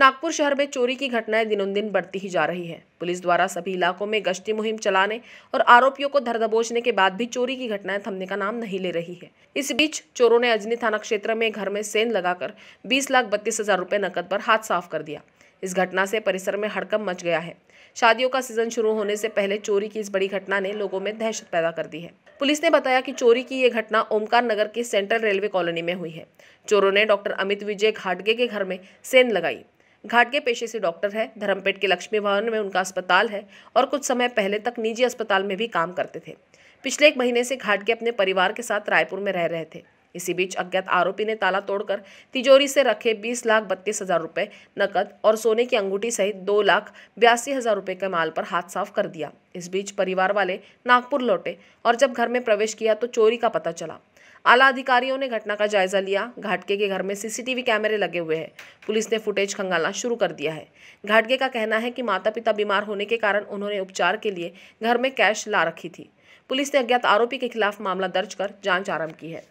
नागपुर शहर में चोरी की घटनाएँ दिनों दिन बढ़ती ही जा रही है। पुलिस द्वारा सभी इलाकों में गश्ती मुहिम चलाने और आरोपियों को धर दबोचने के बाद भी चोरी की घटनाएँ थमने का नाम नहीं ले रही है। इस बीच चोरों ने अजनी थाना क्षेत्र में घर में सेंध लगाकर बीस लाख बत्तीस हज़ार रुपए नकद पर हाथ साफ़ कर दिया। इस घटना से परिसर में हड़कम मच गया है। शादियों का सीज़न शुरू होने से पहले चोरी की इस बड़ी घटना ने लोगों में दहशत पैदा कर दी है। पुलिस ने बताया कि चोरी की ये घटना ओमकार नगर के सेंट्रल रेलवे कॉलोनी में हुई है। चोरों ने डॉक्टर अमित विजय घाटगे के घर में सेंध लगाई। घाटगे पेशे से डॉक्टर है, धर्मपेट के लक्ष्मी भवन में उनका अस्पताल है और कुछ समय पहले तक निजी अस्पताल में भी काम करते थे। पिछले एक महीने से घाटगे अपने परिवार के साथ रायपुर में रह रहे थे। इसी बीच अज्ञात आरोपी ने ताला तोड़कर तिजोरी से रखे बीस लाख बत्तीस हज़ार रुपए, नकद और सोने की अंगूठी सहित दो लाख बयासी हज़ार रुपए के माल पर हाथ साफ़ कर दिया। इस बीच परिवार वाले नागपुर लौटे और जब घर में प्रवेश किया तो चोरी का पता चला। आला अधिकारियों ने घटना का जायजा लिया। घाटके के घर में सीसीटीवी कैमरे लगे हुए हैं। पुलिस ने फुटेज खंगालना शुरू कर दिया है। घाटके का कहना है कि माता पिता बीमार होने के कारण उन्होंने उपचार के लिए घर में कैश ला रखी थी। पुलिस ने अज्ञात आरोपी के खिलाफ मामला दर्ज कर जाँच आरंभ की है।